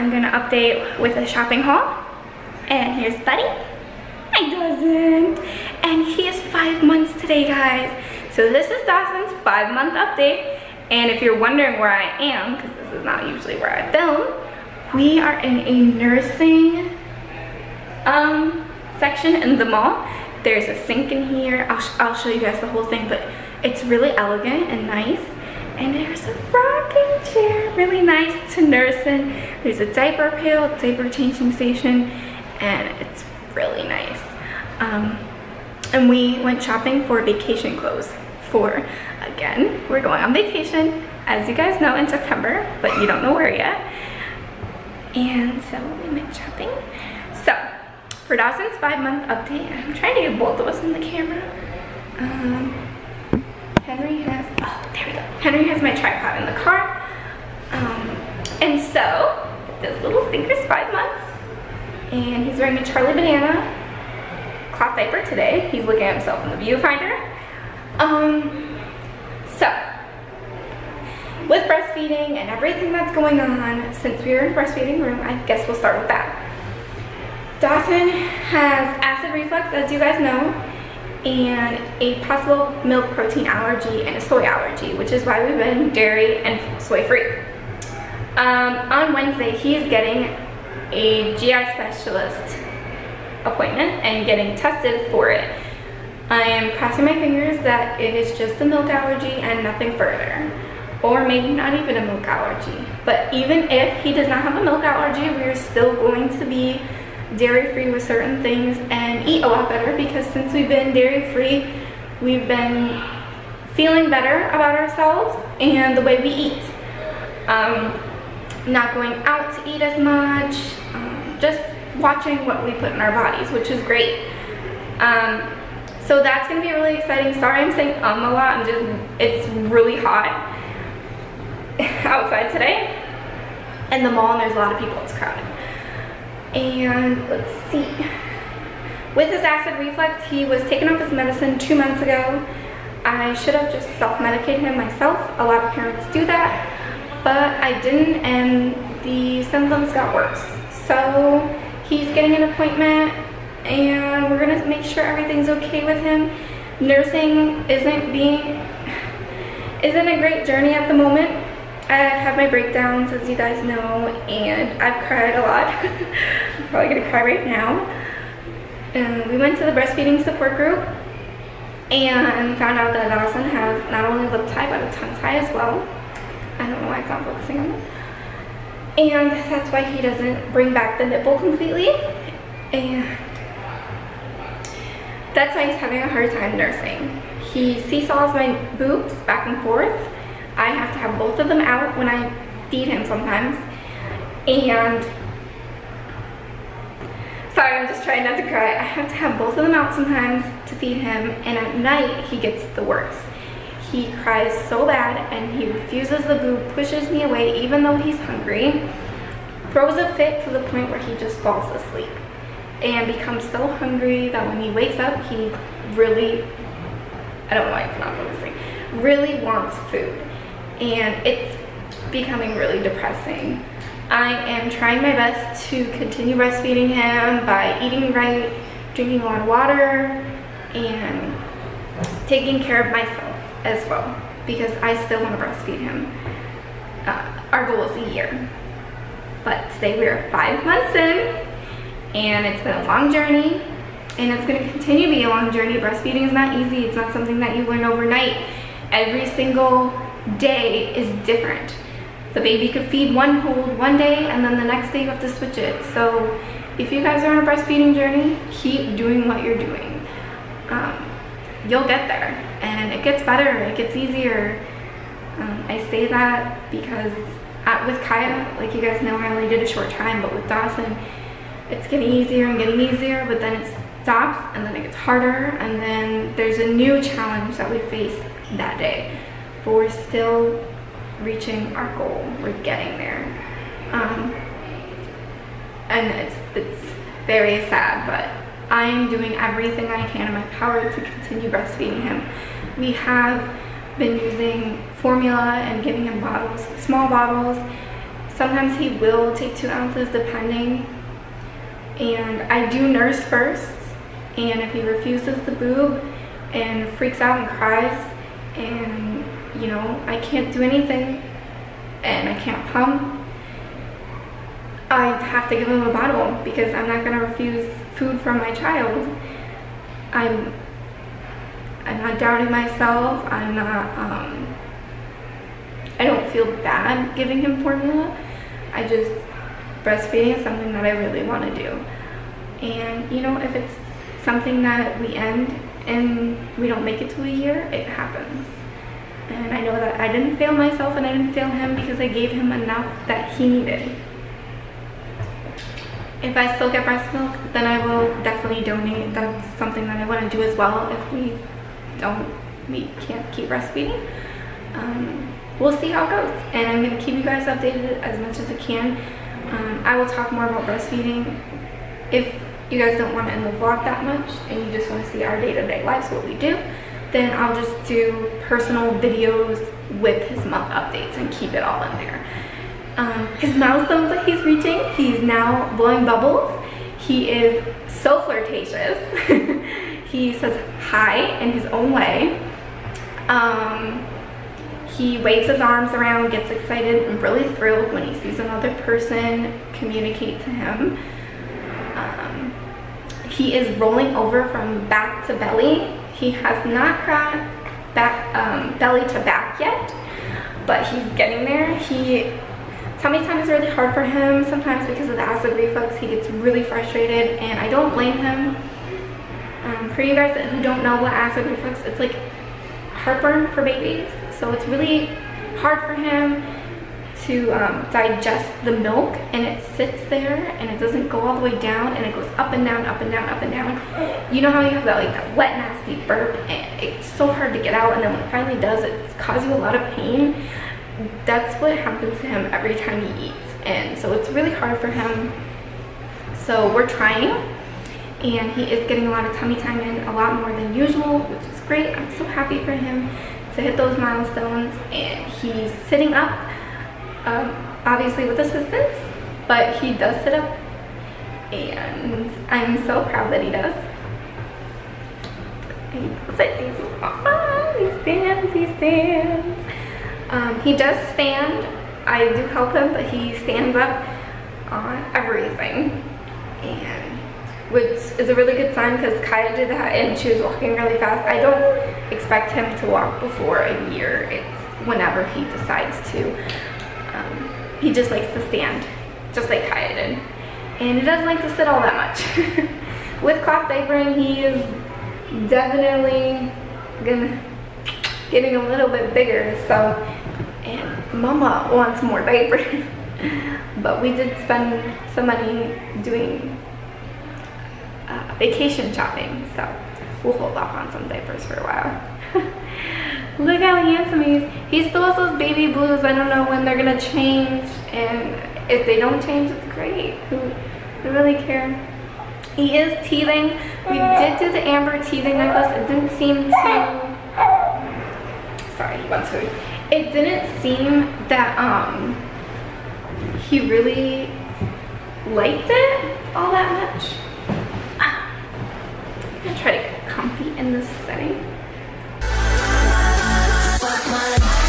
I'm gonna update with a shopping haul. And here's Buddy. I doesn't. And he is five months today, guys. So this is Dawson's five month update. And if you're wondering where I am, because this is not usually where I film, we are in a nursing um, section in the mall. There's a sink in here. I'll, sh I'll show you guys the whole thing, but it's really elegant and nice. And there's a rocking chair, really nice to nurse in. There's a diaper pail, diaper changing station, and it's really nice. Um, and we went shopping for vacation clothes for, again, we're going on vacation, as you guys know, in September, but you don't know where yet. And so we went shopping. So, for Dawson's five month update, I'm trying to get both of us in the camera. Um, Henry has, oh, there we go. Henry has my tripod in the car. Um, and so, this little stinker's five months. And he's wearing a Charlie Banana cloth diaper today. He's looking at himself in the viewfinder. Um, so, with breastfeeding and everything that's going on, since we are in the breastfeeding room, I guess we'll start with that. Dawson has acid reflux, as you guys know, and a possible milk protein allergy and a soy allergy, which is why we've been dairy and soy free. Um, on Wednesday, he's getting a GI specialist appointment and getting tested for it. I am crossing my fingers that it is just a milk allergy and nothing further. Or maybe not even a milk allergy. But even if he does not have a milk allergy, we're still going to be dairy free with certain things and eat a lot better because since we've been dairy free, we've been feeling better about ourselves and the way we eat. Um, not going out to eat as much, um, just watching what we put in our bodies, which is great. Um, so that's gonna be really exciting. Sorry I'm saying um a lot, I'm just, it's really hot outside today. In the mall and there's a lot of people, it's crowded. And let's see. With his acid reflux, he was taken off his medicine two months ago. I should have just self-medicated him myself. A lot of parents do that, but I didn't and the symptoms got worse. So he's getting an appointment and we're gonna make sure everything's okay with him. Nursing isn't being, isn't a great journey at the moment. I've had my breakdowns, as you guys know, and I've cried a lot. I'm probably gonna cry right now. And we went to the breastfeeding support group and found out that Dawson has not only lip tie, but a tongue tie as well. I don't know why it's not focusing on that. And that's why he doesn't bring back the nipple completely. And that's why he's having a hard time nursing. He seesaws my boobs back and forth. I have to have both of them out when I feed him sometimes. And sorry, I'm just trying not to cry. I have to have both of them out sometimes to feed him. And at night, he gets the worst. He cries so bad and he refuses the boob, pushes me away even though he's hungry, throws a fit to the point where he just falls asleep and becomes so hungry that when he wakes up, he really, I don't know why it's not focusing, really wants food. And it's becoming really depressing. I am trying my best to continue breastfeeding him by eating right, drinking a lot of water, and taking care of myself as well because I still want to breastfeed him. Uh, our goal is a year. But today we are five months in and it's been a long journey and it's going to continue to be a long journey. Breastfeeding is not easy. It's not something that you learn overnight. Every single day is different. The baby could feed one hold one day and then the next day you have to switch it. So if you guys are on a breastfeeding journey, keep doing what you're doing. Um, you'll get there and it gets better, it gets easier. Um, I say that because at, with Kaya, like you guys know, I only did a short time, but with Dawson, it's getting easier and getting easier, but then it stops and then it gets harder and then there's a new challenge that we face that day. But we're still reaching our goal. We're getting there. Um, and it's, it's very sad, but I'm doing everything I can in my power to continue breastfeeding him. We have been using formula and giving him bottles, small bottles, sometimes he will take two ounces depending. And I do nurse first. And if he refuses the boob and freaks out and cries and, you know, I can't do anything and I can't pump, I have to give him a bottle because I'm not to refuse food from my child. I'm I'm not doubting myself. I'm not um, I don't feel bad giving him formula. I just breastfeeding is something that I really want to do. And you know, if it's something that we end and we don't make it to a year, it happens. And I know that I didn't fail myself and I didn't fail him because I gave him enough that he needed. If I still get breast milk, then I will definitely donate. That's something that I want to do as well if we don't, we can't keep breastfeeding. Um, we'll see how it goes. And I'm going to keep you guys updated as much as I can. Um, I will talk more about breastfeeding. If you guys don't want to end the vlog that much and you just want to see our day-to-day -day lives, what we do, then I'll just do personal videos with his month updates and keep it all in there um, his milestones that he's reaching. He's now blowing bubbles. He is so flirtatious. he says hi in his own way. Um, he waves his arms around, gets excited and really thrilled when he sees another person communicate to him. Um, he is rolling over from back to belly. He has not got back um, belly to back yet, but he's getting there. He Tummy time is really hard for him sometimes because of the acid reflux. He gets really frustrated and I don't blame him. Um, for you guys who don't know what acid reflux, it's like heartburn for babies. So it's really hard for him to um, digest the milk and it sits there and it doesn't go all the way down and it goes up and down, up and down, up and down. You know how you have that like that wet nasty burp and it's so hard to get out and then when it finally does it causes you a lot of pain? That's what happens to him every time he eats and so it's really hard for him. So we're trying and he is getting a lot of tummy time in a lot more than usual which is great. I'm so happy for him to hit those milestones and he's sitting up um, obviously with assistance but he does sit up and i'm so proud that he does he does it he's awesome he stands he stands um, he does stand. I do help him, but he stands up on everything. And which is a really good sign because Kaya did that and she was walking really fast. I don't expect him to walk before a year. It's whenever he decides to. Um, he just likes to stand, just like Kaya did. And he doesn't like to sit all that much. With cloth diapering, he is definitely gonna getting a little bit bigger. So and mama wants more diapers but we did spend some money doing uh, vacation shopping so we'll hold off on some diapers for a while look how handsome he is. He still has those baby blues. I don't know when they're gonna change and if they don't change it's great. Who really care. He is teething. We did do the amber teething necklace. It didn't seem to sorry he wants food. It didn't seem that um he really liked it all that much. I'm gonna try to get comfy in this setting my life.